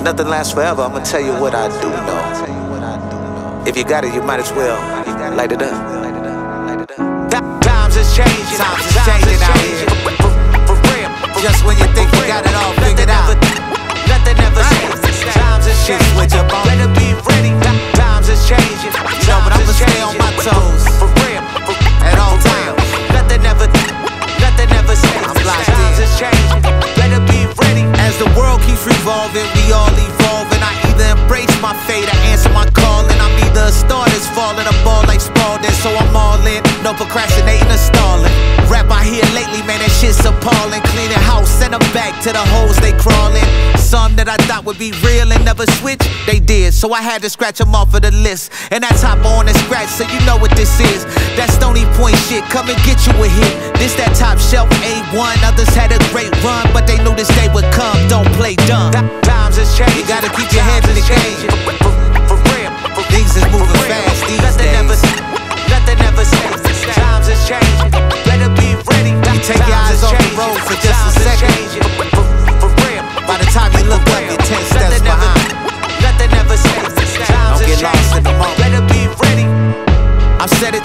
Nothing lasts forever. I'm gonna tell you what I do know. If you got it, you might as well light it up. Times is changing. Times is changing out here. Like Spalding. So I'm all in, no procrastinating or stalling. Rap I hear lately, man, that shit's appalling. Cleaning house, send them back to the holes they crawling. Some that I thought would be real and never switch, they did. So I had to scratch them off of the list. And that's hop on and scratch, so you know what this is. That Stoney Point shit, come and get you a hit. This that top shelf A1. Others had a great run, but they knew this day would come. Don't play dumb. Times is changing. You gotta keep your head in the game.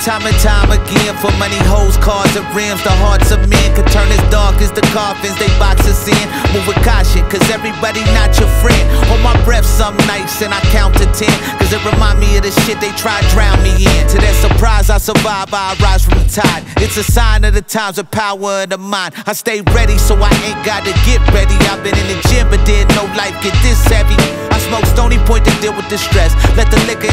Time and time again for money, hoes, cars, and rims. The hearts of men can turn as dark as the coffins they box us in. Move with caution, cause everybody not your friend. Hold my breath some nights and I count to ten. Cause it remind me of the shit they try to drown me in. To their surprise, I survive, I rise from the tide. It's a sign of the times, the power of the mind. I stay ready, so I ain't gotta get ready. I've been in the gym, but didn't know life get this heavy. I smoke Stoney Point to deal with the stress. Let the liquor